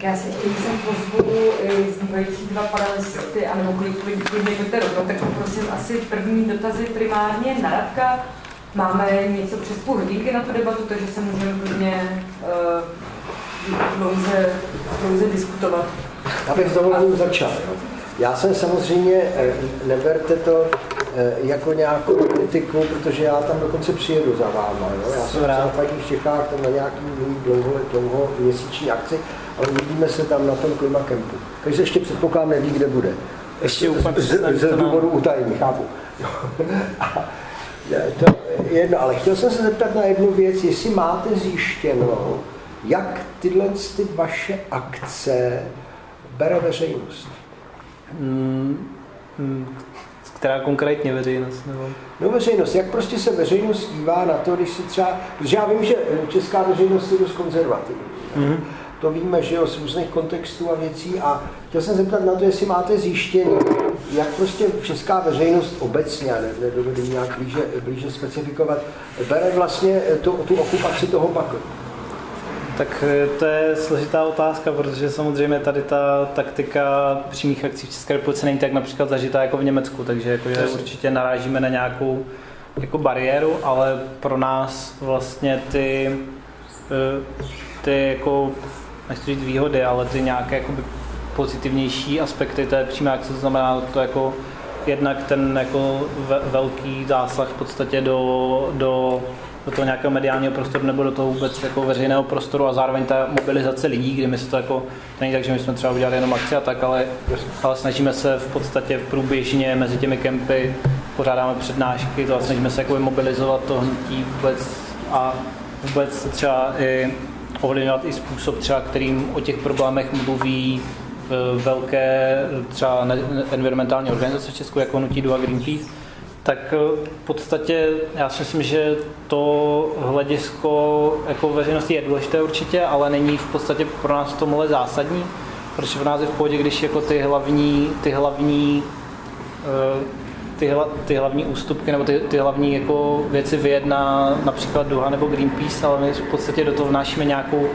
Tak já se chtěl jsem pozvu zbývající dva panelisty, anebo klidně pojďte rovnou, tak poprosím asi první dotazy primárně na Radka. Máme něco přes půl hodinky na tu debatu, takže se můžeme klidně uh, dlouze, dlouze diskutovat. Já bych s začal. Já jsem samozřejmě, eh, neberte to eh, jako nějakou kritiku, protože já tam dokonce přijedu za váma. Jo? Já jsem v Čechách tam na nějaký dlouho, dlouho měsíční akci ale uvidíme se tam na tom klimakempu. Takže se ještě předpokládám neví, kde bude. Ještě úplně z, z, z důvodu utajení, chápu. to jedno, ale chtěl jsem se zeptat na jednu věc, jestli máte zjištěno, jak tyhle ty vaše akce bere veřejnost. Hmm, hmm, která konkrétně veřejnost? Nebo? No veřejnost, jak prostě se veřejnost dívá na to, když si třeba, protože já vím, že česká veřejnost je dost konzervativní. Mm-hmm to víme, že jo, z různých kontextů a věcí a chtěl jsem zeptat na to, jestli máte zjištění, jak prostě česká veřejnost obecně, ne, nedovedu nějak blíže, blíže specifikovat, bere vlastně tu, tu okupaci toho paklu. Tak eh, to je složitá otázka, protože samozřejmě tady ta taktika přímých akcí v České republice není tak například zažitá jako v Německu, takže jako, že určitě narážíme na nějakou jako bariéru, ale pro nás vlastně ty, eh, ty jako nechci říct výhody, ale ty nějaké jakoby pozitivnější aspekty té přímé akce, to znamená to jako jednak ten jako velký zásah v podstatě do, do, do toho nějakého mediálního prostoru nebo do toho vůbec jako veřejného prostoru a zároveň ta mobilizace lidí, kdy my se to jako, to není tak, že my jsme třeba udělali jenom akci a tak, ale, ale snažíme se v podstatě průběžně mezi těmi kempy, pořádáme přednášky to a snažíme se jako mobilizovat to hnutí vůbec a vůbec třeba i ovlivňovat i způsob třeba, kterým o těch problémech mluví e, velké třeba environmentální organizace v Česku, jako Hnutí a Greenpeace, tak e, v podstatě já si myslím, že to hledisko jako veřejnosti je důležité určitě, ale není v podstatě pro nás tomhle zásadní, protože pro nás je v pohodě, když jako ty hlavní, ty hlavní ty, ty hlavní ústupky nebo ty, ty hlavní jako věci vyjedná například Duha nebo Greenpeace, ale my v podstatě do toho vnášíme nějakou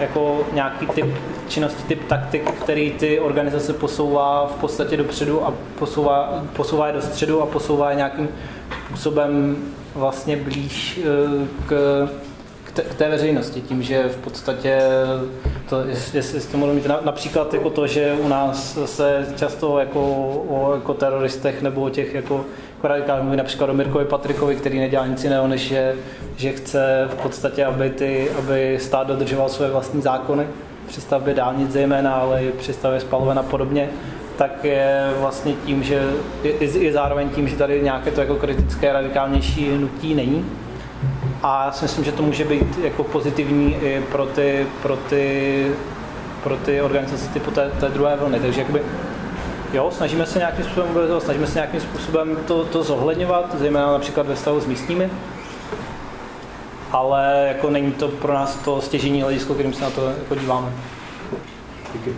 jako nějaký typ činnosti, typ taktik, který ty organizace posouvá v podstatě dopředu a posouvá, posouvá je do středu a posouvá je nějakým způsobem vlastně blíž eh, k té veřejnosti, tím, že v podstatě, to, jestli, jestli to mít například jako to, že u nás se často jako o jako teroristech nebo o těch jako, jako radikálních mluví například o Mirkovi Patrikovi, který nedělá nic jiného, než že, že chce v podstatě, aby, ty, aby stát dodržoval své vlastní zákony, při stavbě dálnic zejména, ale i při stavbě spaloven a podobně, tak je vlastně tím, že je zároveň tím, že tady nějaké to jako kritické radikálnější hnutí není, a já si myslím, že to může být jako pozitivní i pro ty, pro ty, pro ty organizace typu té, té druhé vlny. Takže jakoby, jo, snažíme se nějakým způsobem mobilizovat, snažíme se nějakým způsobem to, to zohledňovat, zejména například ve vztahu s místními, ale jako není to pro nás to stěžení hledisko, kterým se na to jako díváme. Díky.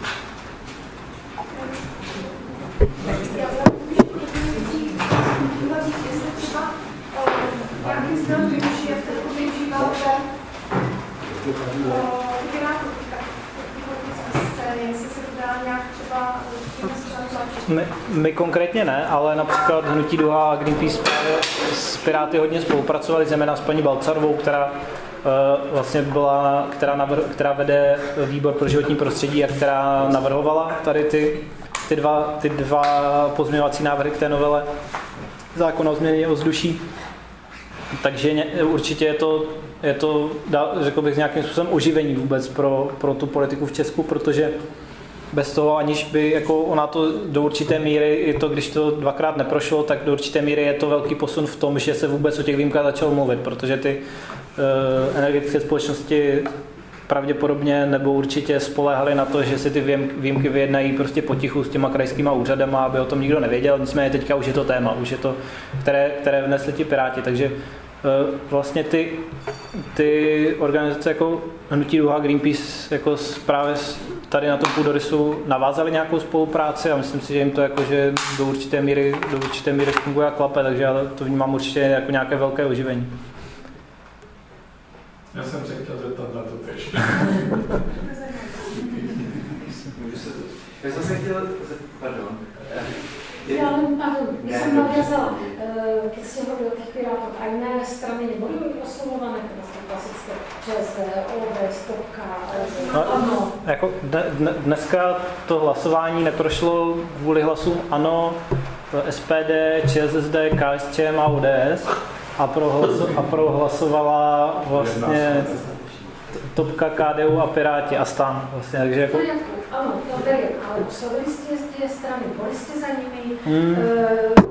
My, my konkrétně ne, ale například Hnutí Duha a Greenpeace s Piráty hodně spolupracovali, zejména s paní Balcarovou, která uh, vlastně byla, která, navr, která vede výbor pro životní prostředí a která navrhovala tady ty, ty, dva, ty dva pozměňovací návrhy k té novele zákona o změně ovzduší. Takže určitě je to, je to řekl bych, nějakým způsobem oživení vůbec pro, pro tu politiku v Česku, protože bez toho, aniž by jako ona to do určité míry, i to, když to dvakrát neprošlo, tak do určité míry je to velký posun v tom, že se vůbec o těch výjimkách začalo mluvit, protože ty uh, energetické společnosti pravděpodobně nebo určitě spoléhali na to, že si ty výjimky vyjednají prostě potichu s těma krajskýma úřadama, aby o tom nikdo nevěděl. Nicméně teďka už je to téma, už je to, které, které vnesli ti piráti. Takže vlastně ty, ty organizace jako Hnutí Duha Greenpeace jako právě tady na tom půdorysu navázali nějakou spolupráci a myslím si, že jim to jako, že do určité míry, do určité míry funguje a klape, takže já to vnímám určitě jako nějaké velké oživení. Já jsem se chtěl zeptat na to tež. Já jsem se chtěl, pardon, Já pardon, by som naviazala, keď ste hovorili o tých pirátov, aj na strany neboli oslovované teda klasické ČSD, ODS, Topka, no, ANO? Jako dne, dne, dneska to hlasování neprošlo kvůli hlasům ANO, SPD, ČSSD, KSČM a ODS. A, prohlaso, a prohlasovala vlastně Topka, KDU a Piráti a stan. Vlastně, takže jako... No, ano, to beriem, ale oslovili jste z té strany, boli jste za nimi, hmm. uh,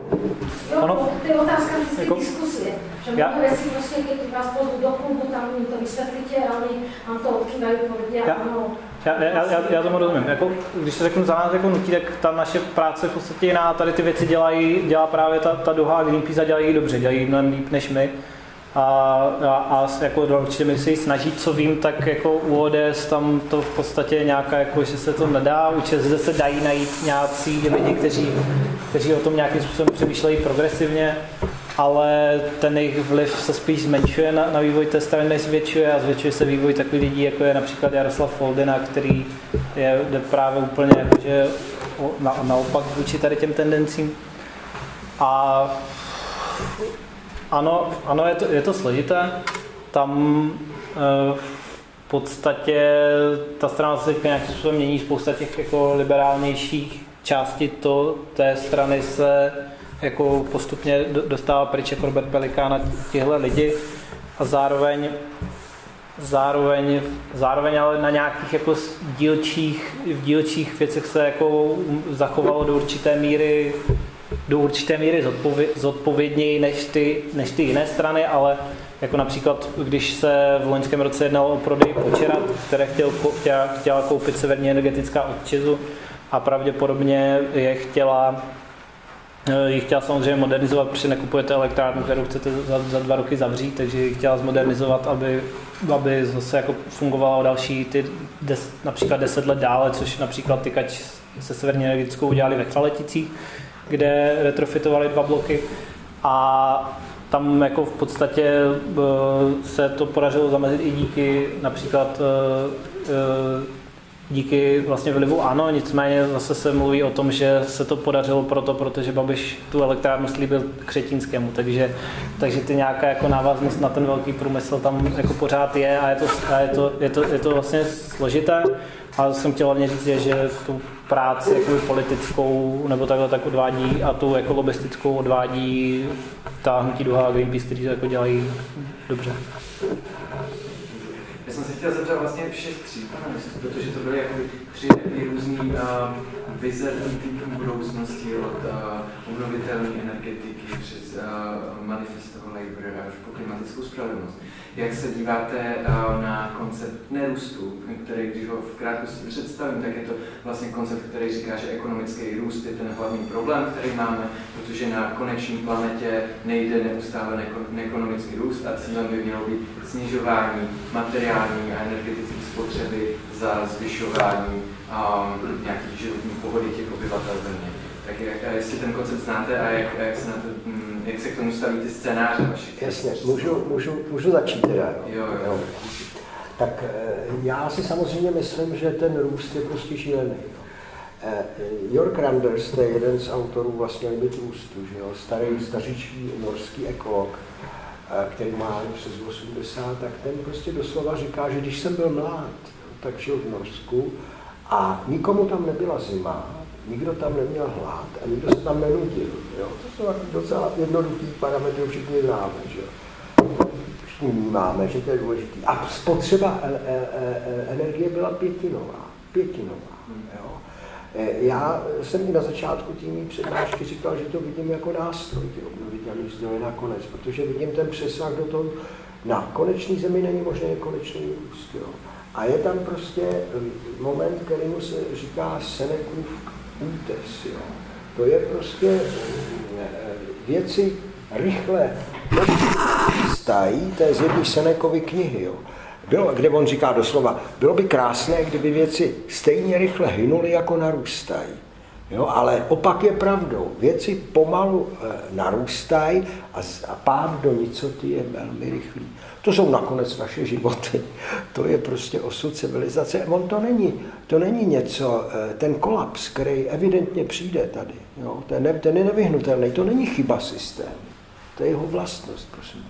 jo, ono, to je otázka vždycky jako, diskusie, že mnoho věcí prostě, keď vás pozvu do klubu, tam jim to vysvětlíte a oni vám to odkývají, povedia, já, ano, já, já, já, já tomu rozumím. Jako, když se řeknu za nás jako nutí, tak ta naše práce v podstatě jiná. Tady ty věci dělají, dělá právě ta, ta Doha a Greenpeace a dělají dobře, dělají mnohem líp než my. A, a, a jako určitě my se snaží, co vím, tak jako u ODS tam to v podstatě nějaká, jako, že se to nedá, u ČSD se dají najít nějací lidi, kteří, kteří o tom nějakým způsobem přemýšlejí progresivně, ale ten jejich vliv se spíš zmenšuje na, na vývoj té strany, než zvětšuje a zvětšuje se vývoj takových lidí, jako je například Jaroslav Foldina, který je jde právě úplně jakože na, naopak vůči tady těm tendencím. A ano, ano je, to, je to složité. Tam e, v podstatě ta strana se nějakým způsobem mění, spousta těch jako liberálnějších částí to, té strany se jako postupně dostává pryč jako Robert Pelikán a lidi a zároveň zároveň, zároveň ale na nějakých jako dílčích, v dílčích věcech se jako zachovalo do určité míry do určité míry zodpově, zodpovědněji než ty, než ty jiné strany, ale jako například, když se v loňském roce jednalo o prodej Počerat, které chtěl, chtěla, chtěla koupit severní energetická od Česu a pravděpodobně je chtěla ji chtěla samozřejmě modernizovat, protože nekupujete elektrárnu, kterou chcete za, za dva roky zavřít, takže ji chtěla zmodernizovat, aby, aby zase jako fungovala další ty des, například deset let dále, což například tykač se severní energetickou udělali ve Chvaleticích kde retrofitovali dva bloky a tam jako v podstatě eh, se to podařilo zamezit i díky například eh, eh, díky vlastně vlivu ano, nicméně zase se mluví o tom, že se to podařilo proto, protože Babiš tu elektrárnu slíbil Křetínskému, takže, takže ty nějaká jako návaznost na ten velký průmysl tam jako pořád je a je to, a je to, je to, je to vlastně složité. A jsem chtěl hlavně říct, že tu práci jako politickou nebo takhle tak odvádí a tu jako lobistickou odvádí ta hnutí Duha Greenpeace, kteří to jako dělají dobře. Já jsem se chtěl zeptat vlastně všech tří panelistů, protože to byly jako tři různé uh, vize budoucnosti od uh, obnovitelné energetiky přes uh, manifesto Labour až po klimatickou spravedlnost. Jak se díváte uh, na koncept nerůstu, který, když ho v krátkosti představím, tak je to vlastně koncept, který říká, že ekonomický růst je ten hlavní problém, který máme, protože na koneční planetě nejde neustále neekonomický růst a cílem by mělo být snižování materiální a energetické spotřeby za zvyšování um, nějakých životní pohody těch obyvatel země. Tak jak, jestli ten koncept znáte a jak, jak, se, na to, mm, jak se k tomu staví ty scénáře vaše? Jasně, můžu, můžu, můžu začít teda. Jo, jo. jo. Tak eh, já si samozřejmě myslím, že ten růst je prostě šílený. Eh, York Randers, to je jeden z autorů vlastně limit růstu, že jo? starý, stařičí norský ekolog, eh, který má přes 80, tak ten prostě doslova říká, že když jsem byl mlád, tak žil v Norsku a nikomu tam nebyla zima, nikdo tam neměl hlad a nikdo se tam nenudil. Jo? To jsou docela jednoduchý parametry, všichni známe. Že? Všichni vnímáme, že to je důležité. A spotřeba e, e, e, energie byla pětinová. Pětinová. Jo? Já jsem i na začátku té přednášky říkal, že to vidím jako nástroj, ty obnovitelné zdroje nakonec, protože vidím ten přesah do toho, na konečný zemi není možné konečný růst. Jo. A je tam prostě moment, kterému se říká Senekův útes. Jo. To je prostě eh, věci rychle stají, to je z jedné Senekovy knihy. Jo. Bylo, kde on říká doslova, bylo by krásné, kdyby věci stejně rychle hynuly, jako narůstají. Jo, ale opak je pravdou. Věci pomalu e, narůstají a, a pád do nicoty je velmi rychlý. To jsou nakonec naše životy. To je prostě osud civilizace. On to není, to není něco, e, ten kolaps, který evidentně přijde tady, jo, ten, ne, ten je nevyhnutelný, to není chyba systému. To je jeho vlastnost, prosím.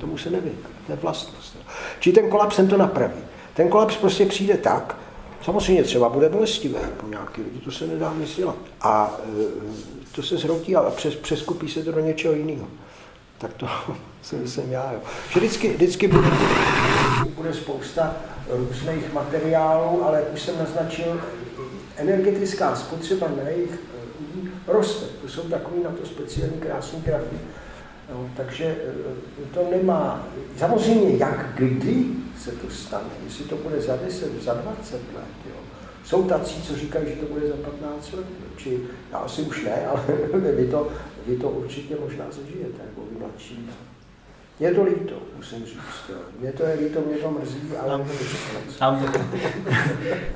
Tomu se nevyhne, to je vlastnost. Či ten kolaps ten to napraví. Ten kolaps prostě přijde tak, Samozřejmě třeba bude bolestivé pro nějaký lidi, to se nedá nic dělat. A e, to se zhroutí a přes, přeskupí se to do něčeho jiného. Tak to si myslím já. Jo. Že vždycky, vždycky bude, bude spousta různých materiálů, ale už jsem naznačil, energetická spotřeba na jejich e, roste. To jsou takový na to speciální krásný grafy. No, takže e, to nemá, samozřejmě jak kdy se to stane, jestli to bude za 10, za 20 let. Jo. Jsou tací, co říkají, že to bude za 15 let, či já asi už ne, ale vy to, vy to určitě možná zažijete, jako vy mladší. Je to líto, musím říct. Jo. Mě to je líto, mě to mrzí, ale no.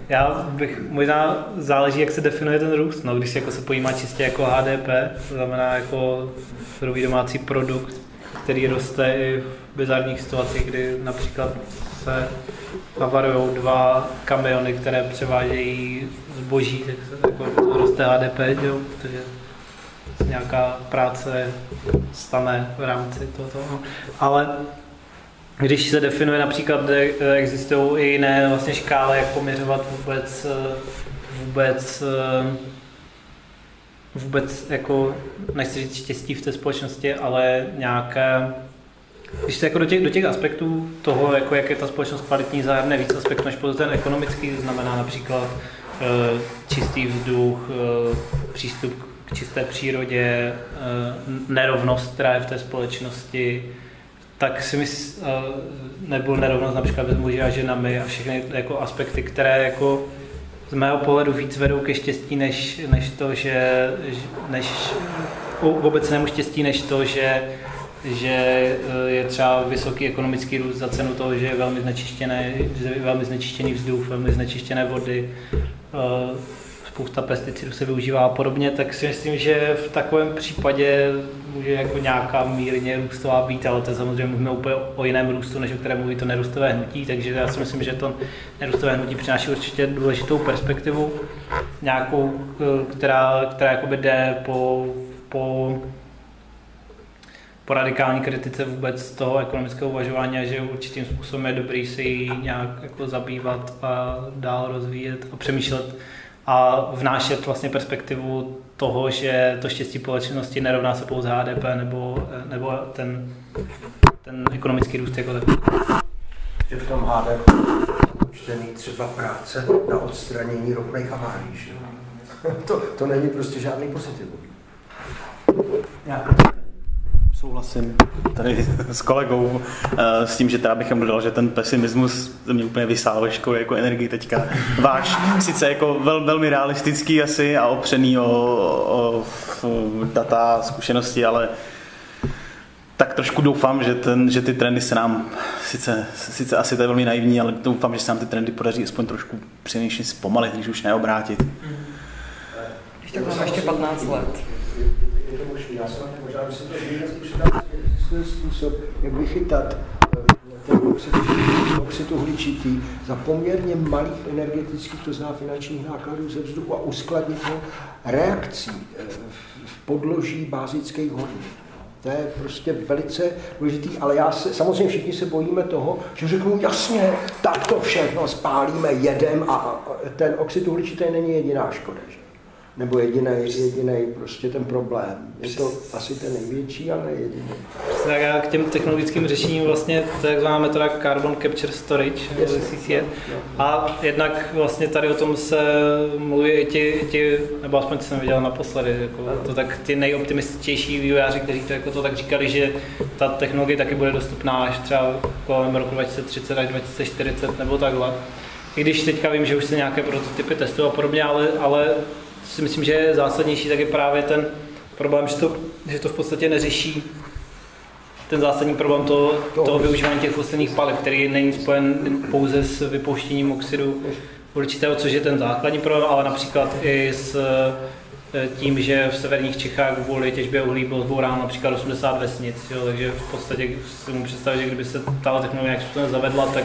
Já bych, možná záleží, jak se definuje ten růst. No, když se, jako se pojímá čistě jako HDP, to znamená jako hrubý domácí produkt, který roste i v bizarních situacích, kdy například se havarují dva kamiony, které převážejí zboží, tak se jako roste HDP, jo, protože nějaká práce stane v rámci tohoto. No. Ale když se definuje například, že existují i jiné vlastně škály, jak poměřovat vůbec, vůbec vůbec jako, nechci říct štěstí v té společnosti, ale nějaké když se jako do těch, do těch aspektů toho, jako jak je ta společnost kvalitní, zahrne víc aspektů než pouze ten ekonomický, znamená například e, čistý vzduch, e, přístup k čisté přírodě, e, nerovnost, která je v té společnosti, tak si myslím, nebo nerovnost například mezi muži a ženami a všechny jako aspekty, které jako z mého pohledu víc vedou ke štěstí, než, než to, že než k obecnému štěstí, než to, že že eh, je třeba vysoký ekonomický růst za cenu toho, že je velmi znečištěné, velmi znečištěný vzduch, velmi znečištěné vody, eh, spousta pesticidů se využívá a podobně, tak si myslím, že v takovém případě může jako nějaká mírně růstová být, ale to samozřejmě mluvíme úplně o jiném růstu, než o kterém mluví to nerůstové hnutí, takže já si myslím, že to nerůstové hnutí přináší určitě důležitou perspektivu, nějakou, eh, která, která jakoby jde po, po po radikální kritice vůbec toho ekonomického uvažování že určitým způsobem je dobrý se jí nějak jako zabývat a dál rozvíjet a přemýšlet a vnášet vlastně perspektivu toho, že to štěstí společnosti nerovná se pouze HDP nebo, nebo ten, ten ekonomický růst jako takový. Že v tom HDP čtený třeba práce na odstranění ropných havárií. Že? to, to není prostě žádný pozitivum. Já Souhlasím tady s kolegou eh, s tím, že teda bych dodal, že ten pesimismus mě úplně vysál veškou jako energii teďka. Váš sice jako vel, velmi realistický asi a opřený o, o, o data, zkušenosti, ale tak trošku doufám, že, ten, že ty trendy se nám, sice, sice asi to je velmi naivní, ale doufám, že se nám ty trendy podaří aspoň trošku přinejším zpomalit, když už neobrátit. Když tak máme ještě 15 let je to možné. Já jsem předám, existuje způsob, jak vychytat eh, ten oxid, uhličitý za poměrně malých energetických, to znamená finančních nákladů ze vzduchu a uskladnit ho reakcí eh, v podloží bázických hodnot. To je prostě velice důležitý, ale já se, samozřejmě všichni se bojíme toho, že řeknou jasně, tak to všechno spálíme jedem a ten oxid uhličitý není jediná škoda. Že? Nebo jediný, jediný prostě ten problém. Je to asi ten největší, ale jediný. Tak já k těm technologickým řešením vlastně takzvaná metoda Carbon Capture Storage, CCS. A jednak vlastně tady o tom se mluví i ti, ti nebo aspoň jsem viděl naposledy, jako to tak ty nejoptimističtější vývojáři, kteří to, jako to tak říkali, že ta technologie taky bude dostupná až třeba kolem roku 2030 až 2040 nebo takhle. I když teďka vím, že už se nějaké prototypy testují a podobně, ale, ale si myslím, že je zásadnější, tak je právě ten problém, že to, že to v podstatě neřeší ten zásadní problém toho, toho využívání těch fosilních paliv, který není spojen pouze s vypouštěním oxidu určitého, což je ten základní problém, ale například i s eh, tím, že v severních Čechách kvůli těžbě uhlí bylo zbouráno například 80 vesnic, jo, takže v podstatě si mu představit, že kdyby se ta technologie nějak zavedla, tak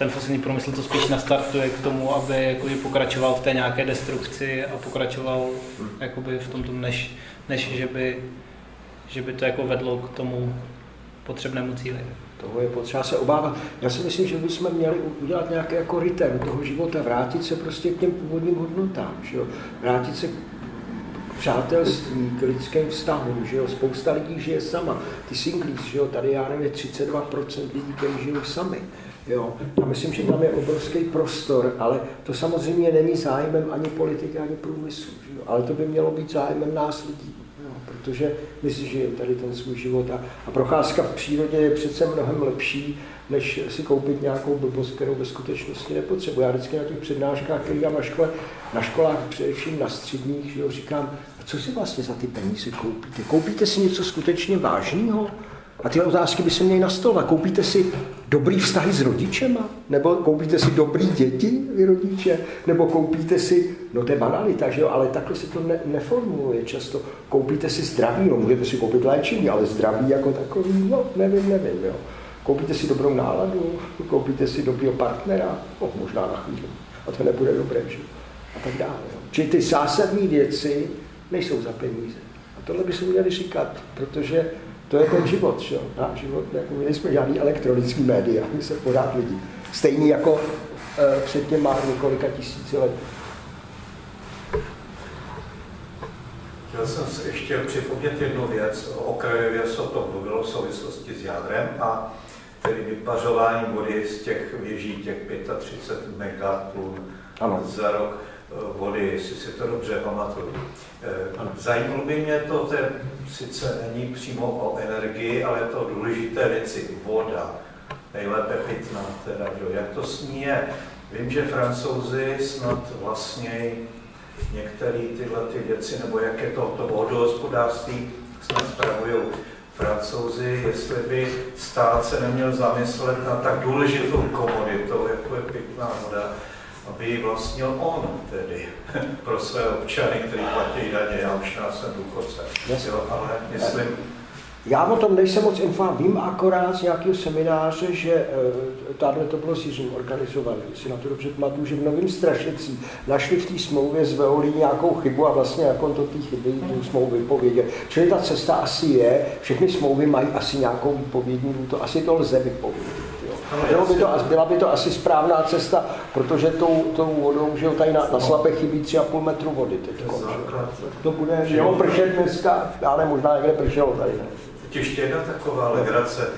ten fosilní průmysl to spíš nastartuje k tomu, aby jakoby pokračoval v té nějaké destrukci a pokračoval jakoby v tom, než, než že, by, že by to jako vedlo k tomu potřebnému cíli. Toho je potřeba se obávat. Já si myslím, že bychom měli udělat nějaké jako rytem toho života, vrátit se prostě k těm původním hodnotám, že jo? vrátit se přátelství, k lidským vztahům, že jo? spousta lidí žije sama, ty singlís, že jo? tady já nevím, 32% lidí, kteří žijou sami. Jo? A myslím, že tam je obrovský prostor, ale to samozřejmě není zájmem ani politiky, ani průmyslu. Že jo? Ale to by mělo být zájmem nás lidí protože my si žijeme tady ten svůj život a, a procházka v přírodě je přece mnohem lepší, než si koupit nějakou blbost, kterou ve skutečnosti nepotřebuji. Já vždycky na těch přednáškách, které mám na škole, na školách, především na středních, že jo, říkám, co si vlastně za ty peníze koupíte? Koupíte si něco skutečně vážného? A ty otázky by se měly nastolovat. Koupíte si dobrý vztahy s rodičema? Nebo koupíte si dobrý děti, vy rodiče? Nebo koupíte si, no to je banalita, že jo, ale takhle se to ne, neformuluje často. Koupíte si zdraví, no můžete si koupit léčení, ale zdraví jako takový, no nevím, nevím, jo. Koupíte si dobrou náladu, koupíte si dobrého partnera, no, možná na chvíli. A to nebude dobré, že A tak dále. Jo. Čili ty zásadní věci nejsou za peníze. A tohle by se měli říkat, protože to je ten život, že? Náš život, jako my nejsme žádný elektronický média, my se pořád vidí. Stejný jako e, před těma několika tisíci let. Chtěl jsem se ještě připomnět jednu věc. Okrajově se o tom mluvilo v souvislosti s jádrem a tedy vypařování vody z těch věží, těch 35 megatun za rok vody, jestli si to dobře pamatuju. Eh, zajímalo by mě to, to sice není přímo o energii, ale to důležité věci, voda, nejlépe pitná teda, jo. jak to s ní je. Vím, že francouzi snad vlastně některé tyhle ty věci, nebo jak je to, to vodohospodářství, snad spravují francouzi, jestli by stát se neměl zamyslet na tak důležitou komoditou, jako je pitná voda, aby ji vlastnil on tedy pro své občany, kteří platí daně, já už jsem důchodce. Jo, ale myslím, já o tom nejsem moc informovaný, vím akorát z nějakého semináře, že e, tady to bylo si organizované, si na to dobře pamatuju, že v Novém Strašecí našli v té smlouvě z Veolí nějakou chybu a vlastně jako to té chyby tu smlouvu vypověděl. Čili ta cesta asi je, všechny smlouvy mají asi nějakou výpovědní, to asi to lze vypovědět. Bylo by to, byla by to asi správná cesta, protože tou, tou vodou, že jo, tady na, na slapě chybí 3,5 metru vody teď. To bude, mělo pršet dneska, ale možná někde pršelo tady. Ještě jedna taková legrace,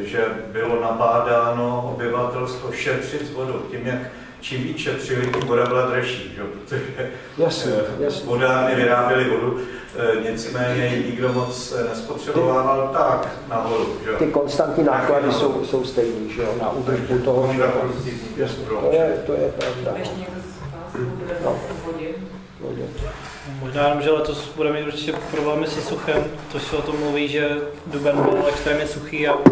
že bylo nabádáno obyvatelstvo šetřit s vodou tím, jak čím víc šetřili, tím voda byla dražší, že? protože jasně, eh, jasně. vodárny vyráběly vodu, eh, nicméně ji nikdo moc eh, nespotřeboval tak nahoru. Že? Ty konstantní náklady jsou, jsou stejný, že jo, na údržbu toho. Jasně, to je, to je pravda. Z no. Možná jenom, že letos budeme mít určitě problémy se suchem, to se o tom mluví, že duben byl extrémně suchý a uh,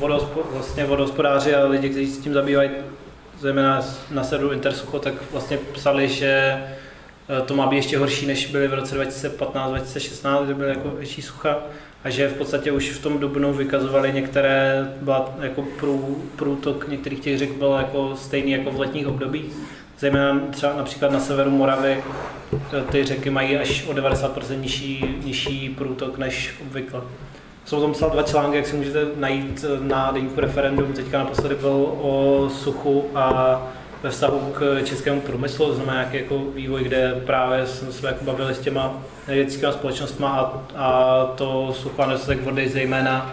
vodospo, vlastně vodohospodáři a lidi, kteří s tím zabývají, zejména na serveru Intersucho, tak vlastně psali, že eh, to má být ještě horší, než byly v roce 2015-2016, kdy byly jako větší sucha a že v podstatě už v tom dubnu vykazovali některé, byla jako prů, průtok některých těch řek byl jako stejný jako v letních obdobích. Zejména třeba například na severu Moravy eh, ty řeky mají až o 90% nižší, nižší průtok než obvykle. Jsem o tom psal dva články, jak si můžete najít na deníku referendum. Teďka naposledy byl o suchu a ve vztahu k českému průmyslu, to znamená nějaký jako vývoj, kde právě jsme se jako bavili s těma energetickými společnostmi a, a to sucho a nedostatek vody zejména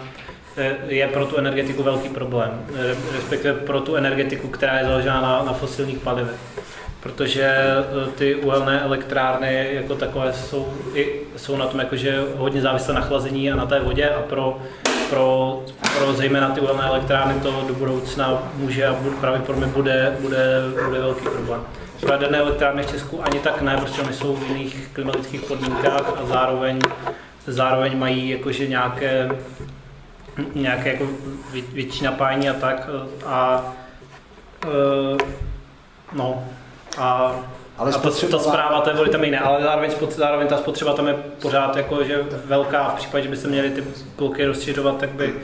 e, je pro tu energetiku velký problém, respektive pro tu energetiku, která je založena na, na fosilních palivech protože eh, ty uhelné elektrárny jako takové jsou, i, jsou na tom jakože hodně závislé na chlazení a na té vodě a pro, pro, pro zejména ty uhelné elektrárny to do budoucna může a mě bude, bude, bude velký problém. Jaderné elektrárny v Česku ani tak ne, protože oni jsou v jiných klimatických podmínkách a zároveň, zároveň mají jakože nějaké, nějaké jako větší napájení a tak a, a eh, no, A ale a to, ta zpráva té vody tam je jiné, ale zároveň, zároveň ta spotřeba tam je pořád jako, že velká. V případě, že by se měli ty bloky rozšiřovat, tak by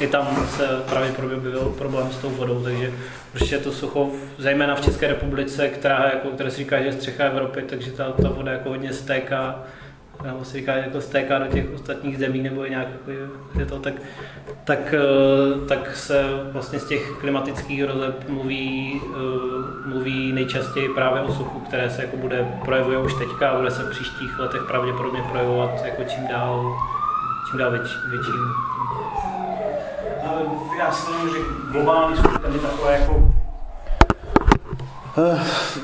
i tam se pravděpodobně byl problém s tou vodou, takže prostě to sucho, zejména v České republice, která, jako, které se říká, že je střecha Evropy, takže ta, ta voda jako hodně stéká nebo se říká, jako stéká do těch ostatních zemí, nebo je nějak jako je to, tak, tak, eh, tak se vlastně z těch klimatických hrozeb mluví, eh, mluví nejčastěji právě o suchu, které se jako bude projevuje už teďka a bude se v příštích letech pravděpodobně projevovat jako čím dál, čím dál větší, větší. Já si myslím, že globální sucho je takové jako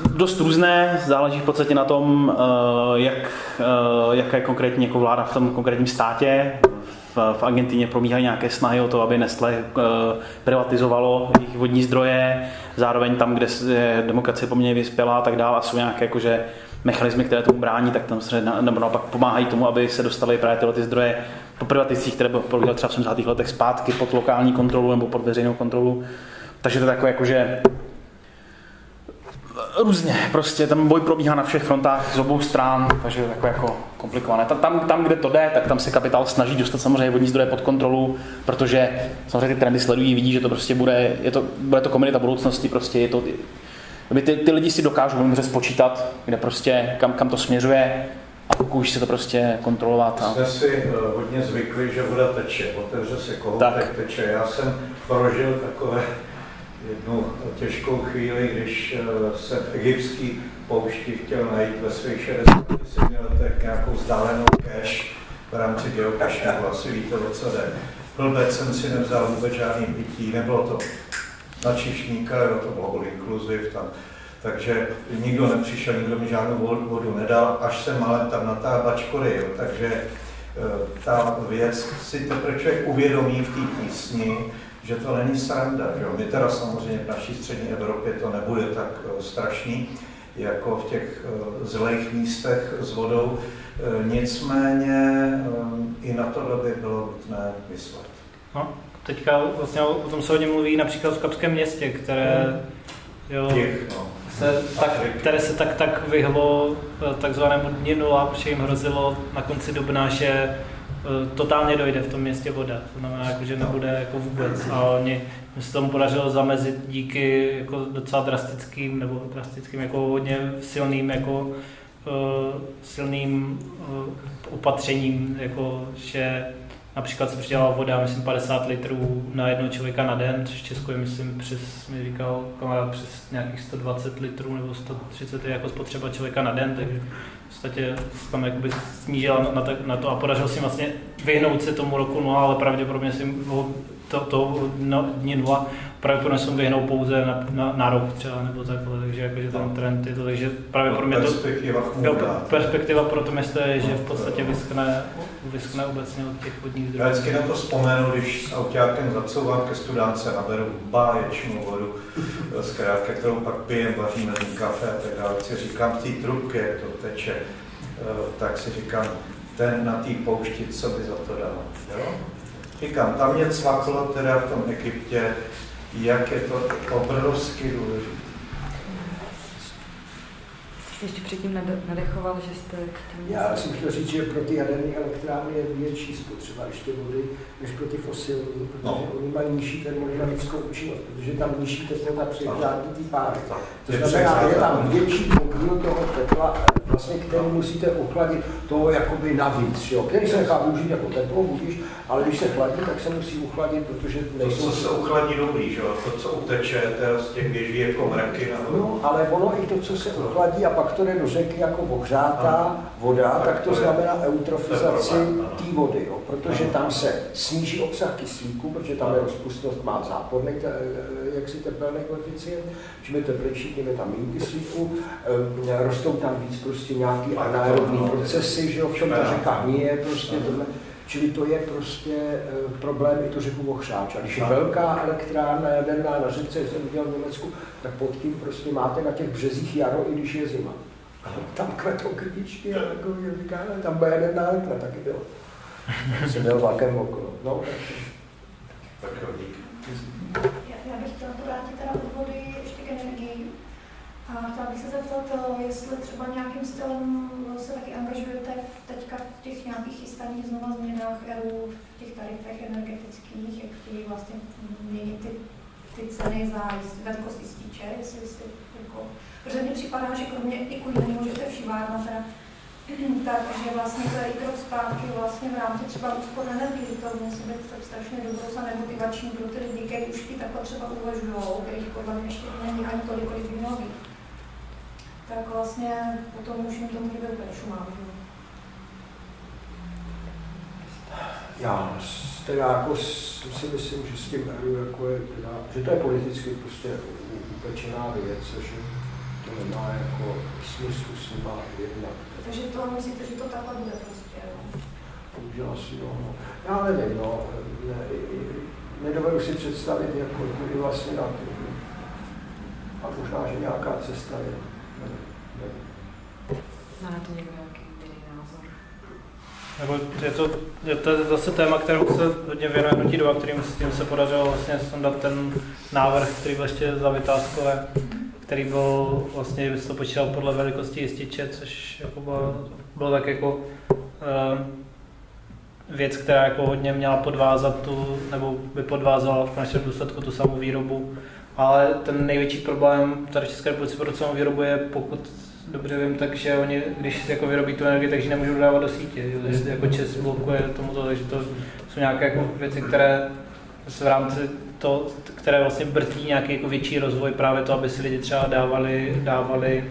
dost různé, záleží v podstatě na tom, eh, jak, eh, jaká je konkrétní jako vláda v tom konkrétním státě. V, v Argentině probíhají nějaké snahy o to, aby Nestlé privatizovalo jejich vodní zdroje, zároveň tam, kde je demokracie poměrně vyspělá a tak dále a jsou nějaké jakože mechanismy, které tomu brání, tak tam se nebo naopak pomáhají tomu, aby se dostaly právě tyhle ty zdroje po privaticích, které probíhaly třeba v 70. letech zpátky pod lokální kontrolu nebo pod veřejnou kontrolu. Takže to je takové jakože Různě, prostě ten boj probíhá na všech frontách z obou stran, takže je jako, jako komplikované. Tam, tam, kde to jde, tak tam se kapitál snaží dostat samozřejmě vodní zdroje pod kontrolu, protože samozřejmě ty trendy sledují, vidí, že to prostě bude, je to, bude to komunita budoucnosti, prostě je to, ty, ty lidi si dokážou dobře spočítat, kde prostě, kam, kam to směřuje a pokouší se to prostě kontrolovat. A... Jsme si uh, hodně zvykli, že voda teče, otevře se kohoutek, teče. Já jsem prožil takové jednu těžkou chvíli, když eh, se v egyptské poušti chtěl najít ve svých 67 letech nějakou vzdálenou cache v rámci geocachingu, asi víte, o co jde. Blbec jsem si nevzal vůbec žádný pití, nebylo to na čišníka, to bylo all inclusive tam. Takže nikdo nepřišel, nikdo mi žádnou vodu nedal, až jsem ale tam natáhl bačkory, jo. takže eh, ta věc si teprve člověk uvědomí v té písni, že to není sranda. Že? My teda samozřejmě v naší střední Evropě to nebude tak eh, strašný, jako v těch eh, zlejch místech s vodou. Eh, nicméně i na tohle by bylo nutné myslet. No, teďka vlastně o tom se hodně mluví například v Kapském městě, které, hmm. jo, Těch, no. se tak, které se tak, tak vyhlo takzvanému dni nula, protože jim hrozilo na konci dubna, že totálně dojde v tom městě voda. To znamená, jako, že nebude jako vůbec. A oni, se tomu podařilo zamezit díky jako docela drastickým, nebo drastickým, jako hodně silným, jako uh, silným uh, opatřením, jako, že například se přidělala voda, myslím, 50 litrů na jednoho člověka na den, což v Česku je, myslím, přes, mi říkal kamarád, přes nějakých 120 litrů nebo 130 je jako spotřeba člověka na den, takže podstatě tam jakoby snížila na, na, na to a podařilo si vlastně vyhnout se tomu roku nula, ale pravděpodobně si to, to no, dní nula pravděpodobně se vyhnou pouze na, na, na, rok třeba nebo takhle, takže jakože ten trend je to, takže pravděpodobně to perspektiva, perspektiva pro to město je, že v podstatě vyskne, vyskne obecně od těch vodních zdrojů. Já vždycky na to vzpomenu, když s autákem zacouvám ke studánce, naberu báječnou vodu, zkrátka, kterou pak pijem, vaříme kafe a tak dále, si říkám v té trubky, jak to teče, eh, tak si říkám, ten na té poušti, co by za to dal. Jo? Říkám, tam mě cvaklo teda v tom Egyptě, jak je to obrovsky důležité. Ještě předtím nadechoval, že jste... Já jsem chtěl říct, že pro ty jaderné elektrárny je větší spotřeba ještě vody, než pro ty fosilní, protože no. oni mají nižší termodynamickou účinnost, protože tam nižší teplota při ty páry. To znamená, je tam větší podíl toho tepla, vlastně, který musíte ochladit toho jakoby navíc, jo? který se nechá využít jako teplo, budíš, ale když se chladí, tak se musí uchladit, protože nejsou... To, co se uchladí dobrý, že? to, co uteče z těch běží jako mraky nahoru. No, ale ono i to, co se uchladí a pak to jde do řeky jako ohřátá voda, tak, to, znamená eutrofizaci té vody, jo? protože tam se sníží obsah kyslíku, protože tam je rozpustnost, má záporný te, jaksi tepelný koeficient, čím je teplejší, tím je tam méně kyslíku, e, rostou tam víc prostě nějaký anaerobní procesy, že jo, v čem ta řeka hníje, prostě tohle. Čili to je prostě e, problém, i to řeku ochřáč. A když je velká elektrárna jaderná na řece, jsem viděl v Německu, tak pod tím prostě máte na těch březích jaro, i když je zima. Tam kvetou ale jako říká, tam bude jaderná elektrárna, taky bylo. Jsem byl vlakem okolo. No, tak. Já, já bych chtěla vrátit teda od vody ještě k energii. A chtěla bych se zeptat, eh, jestli třeba nějakým stylem se taky angažujete teďka v těch nějakých chystaných znova změnách EU, v těch tarifech energetických, jak chtějí vlastně měnit ty, ty ceny za velikost jističe, jestli jste jako, protože mně připadá, že kromě i nemůžete všivárna teda takže vlastně to je i krok zpátky vlastně v rámci třeba úspor energie, to musí být tak strašně dobrosa nemotivační pro ty lidi, kteří už i takhle třeba uvažují, kterých podle mě ještě není ani tolik, kolik by mělo být. Tak vlastně potom už jim to může být šumávý. Já teda jako si myslím, že s tím jako je, teda, že to je politicky prostě upečená věc, že to nemá jako smysl s nima jednat. Takže to myslíte, že to takhle bude prostě, no? Bohužel asi jo, no. Já nevím, no. Ne, nedovedu si představit, jako kdy vlastně na to. A možná, že nějaká cesta je. Má to? Nebo je to, je to zase téma, kterému se hodně věnuje hnutí doba, kterým s tím se podařilo vlastně sondat ten návrh, který byl ještě za vytázkové který byl vlastně, se to počítal podle velikosti jističe, což jako bylo, bylo tak jako uh, věc, která jako hodně měla podvázat tu, nebo by podvázala v našem důsledku tu samou výrobu. Ale ten největší problém tady v České republice pro celou výrobu je, pokud dobře vím, takže oni, když jako vyrobí tu energii, takže nemůžou dodávat do sítě. Takže jako Čes blokuje tomuto, takže to jsou nějaké jako věci, které v rámci to, které vlastně brtí nějaký jako větší rozvoj, právě to, aby si lidi třeba dávali, dávali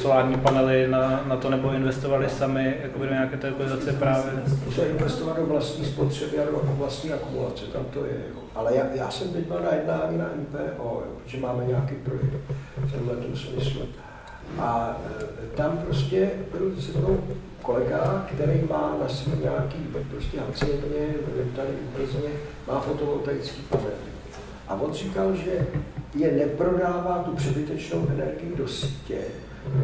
solární panely na, na to nebo investovali sami jako do nějaké té ekologizace právě. Musí investovat do vlastní spotřeby a do vlastní akumulace, tam to je. Ale já, já jsem teď na jednání na MPO, protože máme nějaký projekt v tomhle smyslu. A e, tam prostě byl se mnou kolega, který má na svém nějaký prostě haciendě, tady v má fotovoltaický panel. A on říkal, že je neprodává tu přebytečnou energii do sítě,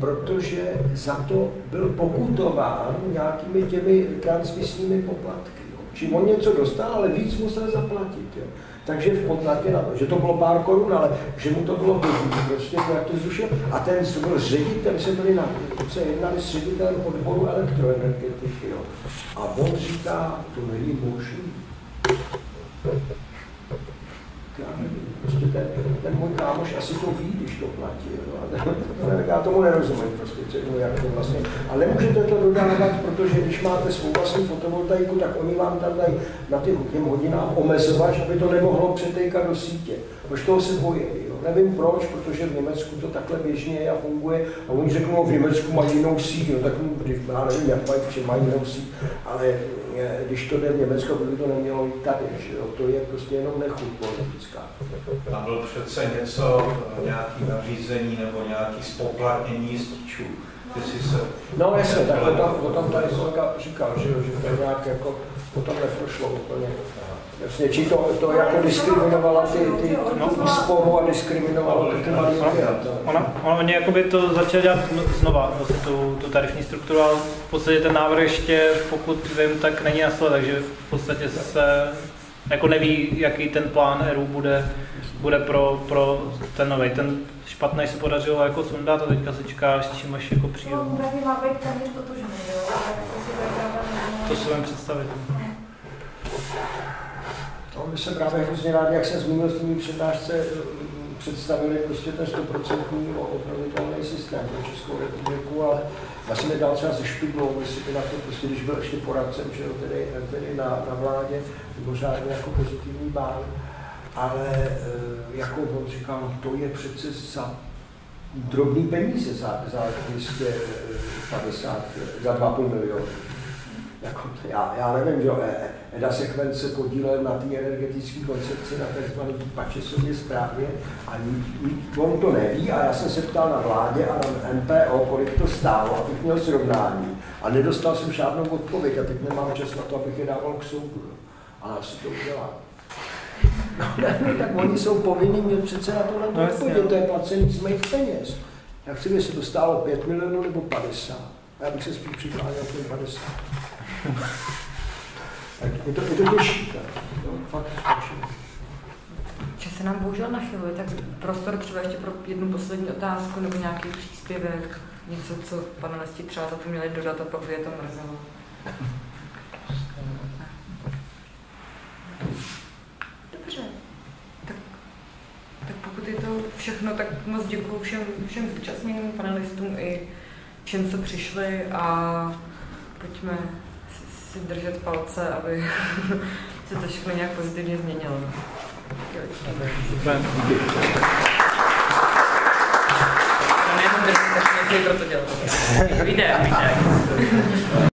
protože za to byl pokutován nějakými těmi transmisními poplatky. Čím on něco dostal, ale víc musel zaplatit. Jo. Takže v podstatě, na to, že to bylo pár korun, ale že mu to bylo hodně, prostě to, jak to zrušil. A ten, co byl ředitel, se byli na, se jednali s ředitelem odboru elektroenergetiky. Jo. A on říká, to není možné ten, ten můj kámoš asi to ví, když to platí. Jo. Já tomu nerozumím, prostě, jak to vlastně. Ale nemůžete to dodávat, protože když máte svou vlastní fotovoltaiku, tak oni vám tam dají na ty těm hodinám omezovač, aby to nemohlo přetejkat do sítě. Proč toho se bojí? Jo. Nevím proč, protože v Německu to takhle běžně je a funguje. A oni řeknou, v Německu mají jinou síť, jo, tak já nevím, jak mají, mají jinou síť, ale když to jde v Německu, by to nemělo jít tady, že jo? to je prostě jenom nechuť politická. Tam byl přece něco, nějaký nařízení nebo nějaký spoplatnění jističů. Se... No jasně, tak to tam, to tam tady kolega říkal, že, jo, že to je nějak jako, to tam neprošlo úplně. Jasně, či to, to jako diskriminovalo ty, ty no, sporu a diskriminovalo ty malé Ona, ona, oni jakoby to začali dělat znova, vlastně tu, tu tarifní strukturu, ale v podstatě ten návrh ještě, pokud vím, tak není na stole, takže v podstatě se jako neví, jaký ten plán ERU bude, bude pro, pro ten nový. Ten špatný se podařilo jako sundat a teďka se čeká, s čím až jako přijde. No, má být téměř totožný, jo? To si vím představit. No, my se právě hrozně rádi, jak jsem zmínil v té přednášce, eh, představili prostě ten 100% obnovitelný systém pro Českou republiku, ale já jsem je třeba ze Špidlou, jestli na to, prostě, když byl ještě poradcem, že jo, tedy, tedy na, na vládě, mimořádně jako pozitivní bán, ale eh, jako on říkal, to je přece za drobný peníze za, za 250, za 2,5 milionu jako, já, já nevím, že e, Eda Sekven se podílel na té energetické koncepci, na tzv. Pačesově zprávě a on to neví a já jsem se ptal na vládě a na MPO, kolik to stálo, abych měl srovnání a nedostal jsem žádnou odpověď a teď nemám čas na to, abych je dával k soudu. Ale asi to udělám. No, ne, no, tak oni jsou povinni mě přece na tohle no, odpovědět, to je placený z mých peněz. Já chci, jestli to stálo 5 milionů nebo 50. Já bych se spíš přikláněl k 50 tak je to, je to těžší, tak. Fakt těžší. že se nám bohužel nachyluje, tak prostor třeba ještě pro jednu poslední otázku nebo nějaký příspěvek, něco, co panelisti třeba zapomněli dodat a pak by je to mrzelo. Dobře. Tak, tak pokud je to všechno, tak moc děkuji všem, všem zúčastněným panelistům i všem, co přišli a pojďme si držet palce, aby se to všechno nějak pozitivně změnilo. Nejenom držet, tak něco pro to dělat. Víte, víte.